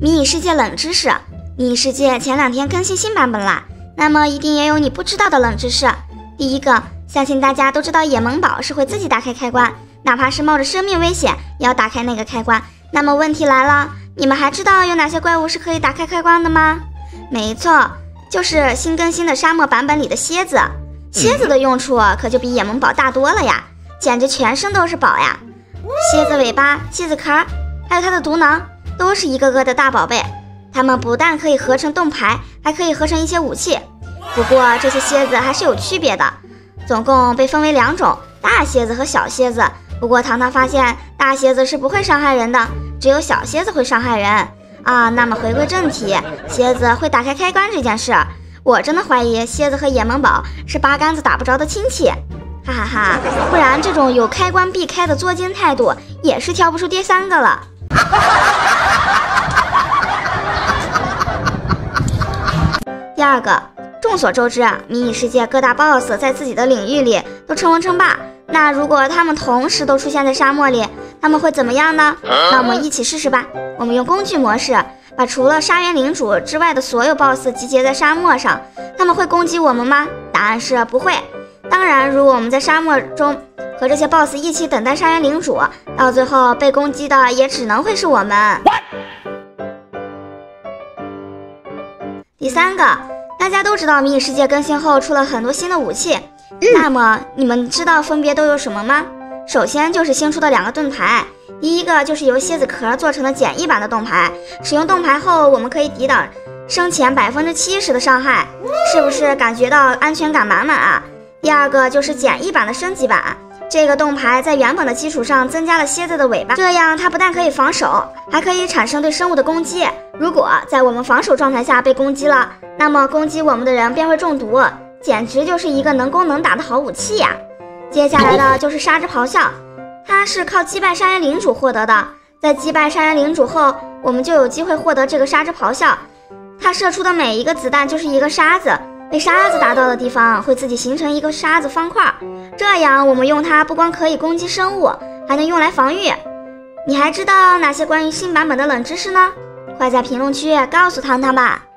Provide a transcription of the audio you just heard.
迷你世界冷知识：迷你世界前两天更新新版本啦，那么一定也有你不知道的冷知识。第一个，相信大家都知道野萌宝是会自己打开开关，哪怕是冒着生命危险也要打开那个开关。那么问题来了，你们还知道有哪些怪物是可以打开开关的吗？没错，就是新更新的沙漠版本里的蝎子。蝎子的用处可就比野萌宝大多了呀，简直全身都是宝呀！蝎子尾巴、蝎子壳，还有它的毒囊。都是一个个的大宝贝，它们不但可以合成盾牌，还可以合成一些武器。不过这些蝎子还是有区别的，总共被分为两种：大蝎子和小蝎子。不过糖糖发现，大蝎子是不会伤害人的，只有小蝎子会伤害人啊。那么回归正题，蝎子会打开开关这件事，我真的怀疑蝎子和野萌宝是八竿子打不着的亲戚，哈哈哈！不然这种有开关必开的作奸态度，也是挑不出第三个了。第二个，众所周知啊，迷你世界各大 BOSS 在自己的领域里都称王称霸。那如果他们同时都出现在沙漠里，他们会怎么样呢？那我们一起试试吧。我们用工具模式，把除了沙原领主之外的所有 BOSS 集结在沙漠上，他们会攻击我们吗？答案是不会。当然，如果我们在沙漠中和这些 BOSS 一起等待沙原领主，到最后被攻击的也只能会是我们。第三个，大家都知道迷你世界更新后出了很多新的武器，那么你们知道分别都有什么吗？首先就是新出的两个盾牌，第一个就是由蝎子壳做成的简易版的盾牌，使用盾牌后我们可以抵挡生前百分之七十的伤害，是不是感觉到安全感满满啊？第二个就是简易版的升级版。这个盾牌在原本的基础上增加了蝎子的尾巴，这样它不但可以防守，还可以产生对生物的攻击。如果在我们防守状态下被攻击了，那么攻击我们的人便会中毒，简直就是一个能攻能打的好武器呀！接下来的 就是沙之咆哮，它是靠击败沙人领主获得的。在击败沙人领主后，我们就有机会获得这个沙之咆哮。它射出的每一个子弹就是一个沙子。被沙子打到的地方会自己形成一个沙子方块，这样我们用它不光可以攻击生物，还能用来防御。你还知道哪些关于新版本的冷知识呢？快在评论区告诉糖糖吧！